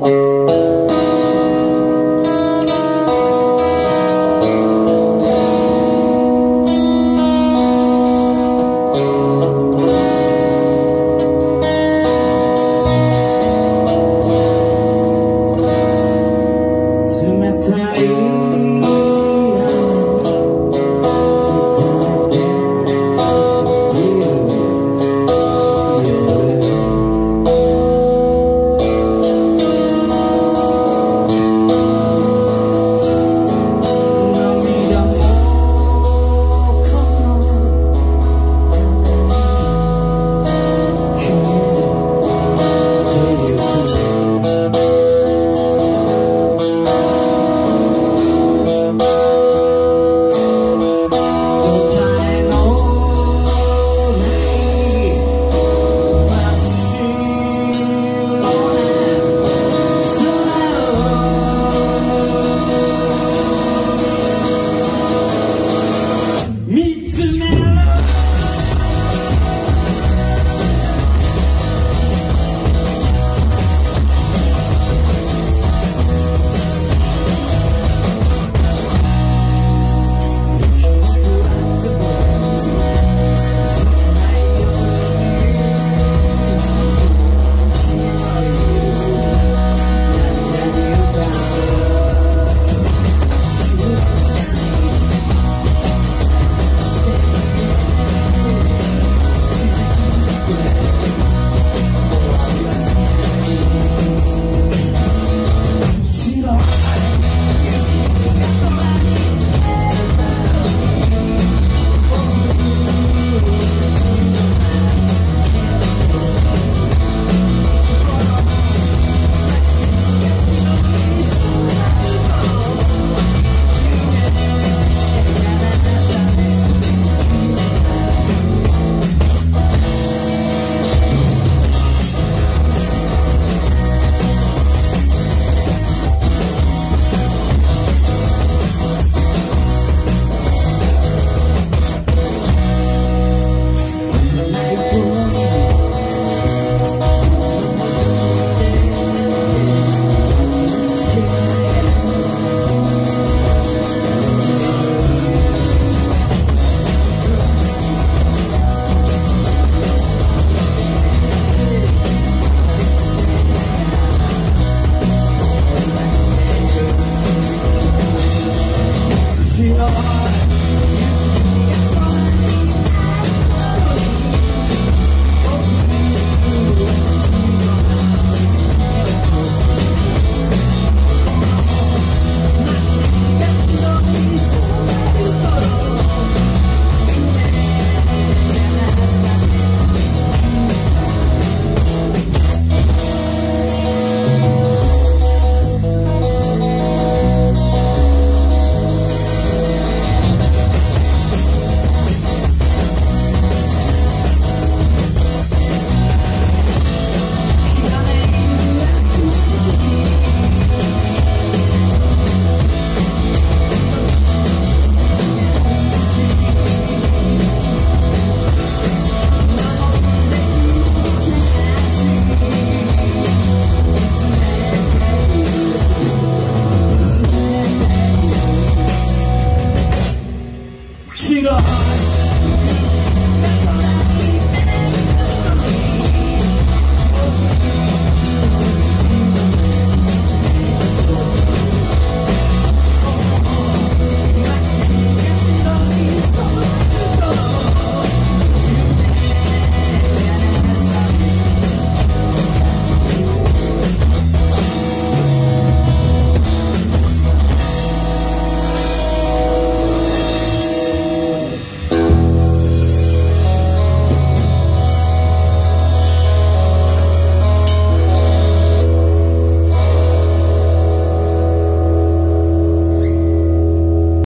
Thank see the.